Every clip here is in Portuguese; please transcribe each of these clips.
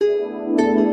Música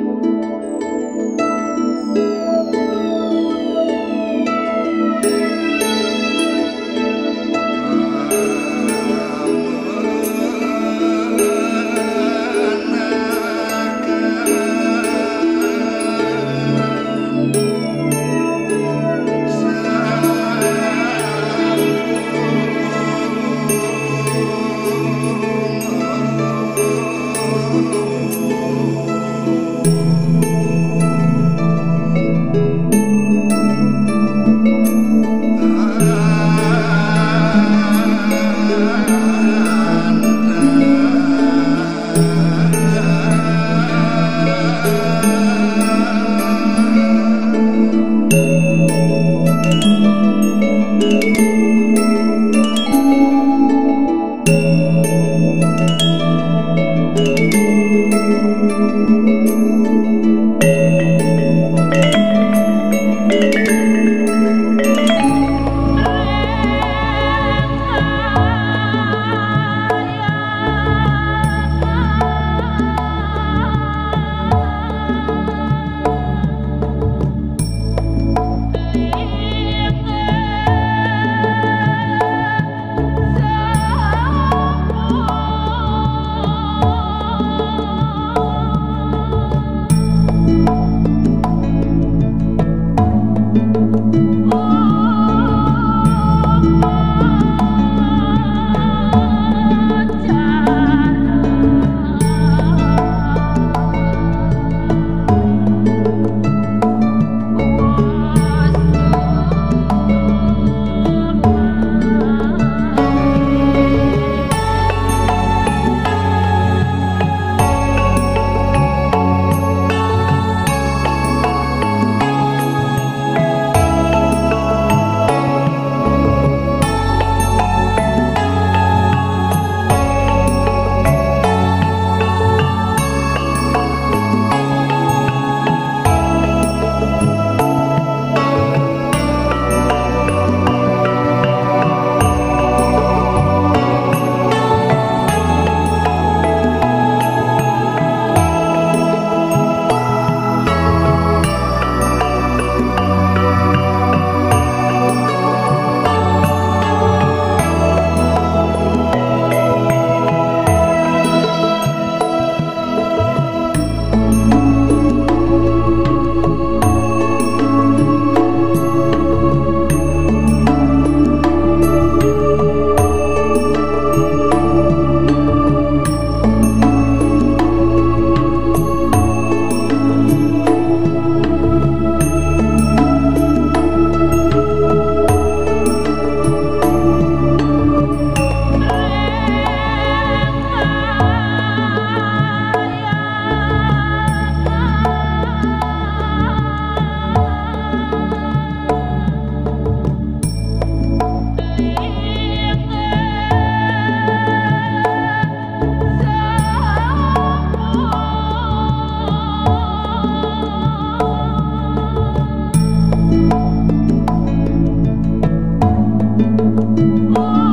Oh.